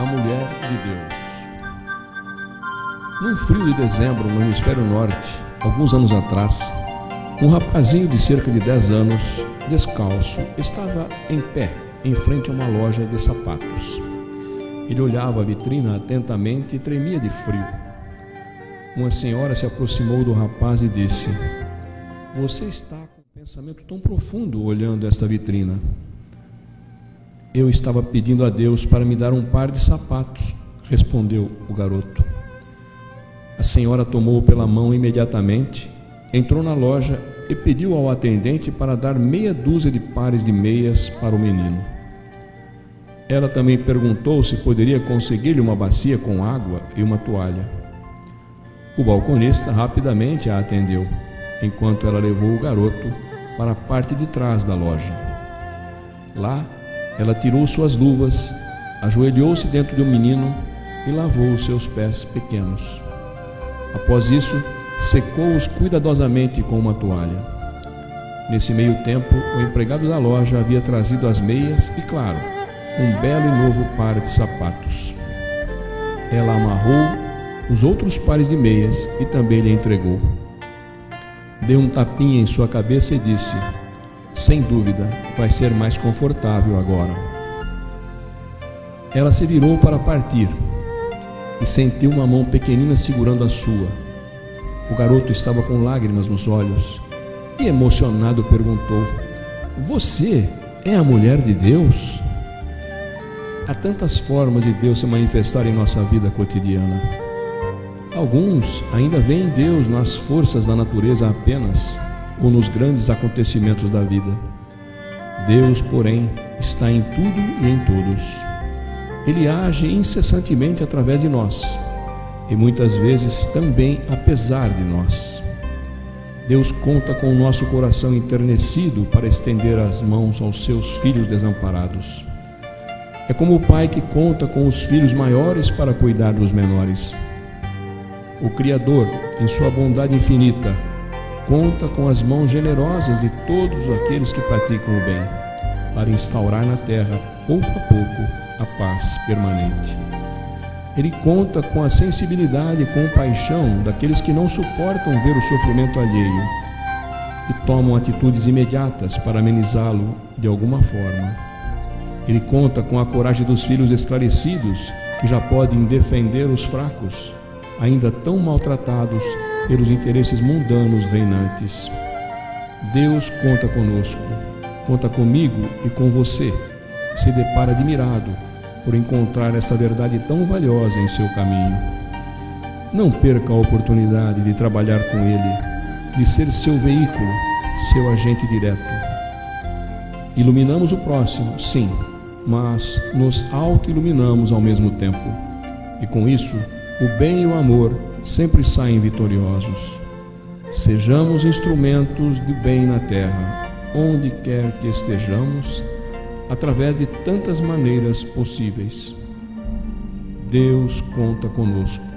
a mulher de Deus. Num frio de dezembro, no hemisfério norte, alguns anos atrás, um rapazinho de cerca de 10 anos, descalço, estava em pé em frente a uma loja de sapatos. Ele olhava a vitrina atentamente e tremia de frio. Uma senhora se aproximou do rapaz e disse: Você está com um pensamento tão profundo olhando esta vitrina. Eu estava pedindo a Deus para me dar um par de sapatos, respondeu o garoto. A senhora tomou pela mão imediatamente, entrou na loja e pediu ao atendente para dar meia dúzia de pares de meias para o menino. Ela também perguntou se poderia conseguir-lhe uma bacia com água e uma toalha. O balconista rapidamente a atendeu, enquanto ela levou o garoto para a parte de trás da loja. Lá, ela tirou suas luvas, ajoelhou-se dentro do menino e lavou os seus pés pequenos. Após isso, secou-os cuidadosamente com uma toalha. Nesse meio tempo, o empregado da loja havia trazido as meias e, claro, um belo e novo par de sapatos. Ela amarrou os outros pares de meias e também lhe entregou. Deu um tapinha em sua cabeça e disse: sem dúvida, vai ser mais confortável agora. Ela se virou para partir e sentiu uma mão pequenina segurando a sua. O garoto estava com lágrimas nos olhos e, emocionado, perguntou: Você é a mulher de Deus? Há tantas formas de Deus se manifestar em nossa vida cotidiana. Alguns ainda veem Deus nas forças da natureza apenas ou nos grandes acontecimentos da vida. Deus, porém, está em tudo e em todos. Ele age incessantemente através de nós e muitas vezes também apesar de nós. Deus conta com o nosso coração enternecido para estender as mãos aos seus filhos desamparados. É como o pai que conta com os filhos maiores para cuidar dos menores. O Criador, em sua bondade infinita, conta com as mãos generosas de todos aqueles que praticam o bem, para instaurar na terra, pouco a pouco, a paz permanente. Ele conta com a sensibilidade e compaixão daqueles que não suportam ver o sofrimento alheio e tomam atitudes imediatas para amenizá-lo de alguma forma. Ele conta com a coragem dos filhos esclarecidos que já podem defender os fracos, ainda tão maltratados pelos interesses mundanos reinantes. Deus conta conosco, conta comigo e com você, se depara admirado por encontrar essa verdade tão valiosa em seu caminho. Não perca a oportunidade de trabalhar com Ele, de ser seu veículo, seu agente direto. Iluminamos o próximo, sim, mas nos auto-iluminamos ao mesmo tempo. E com isso, o bem e o amor sempre saem vitoriosos. Sejamos instrumentos de bem na terra, onde quer que estejamos, através de tantas maneiras possíveis. Deus conta conosco.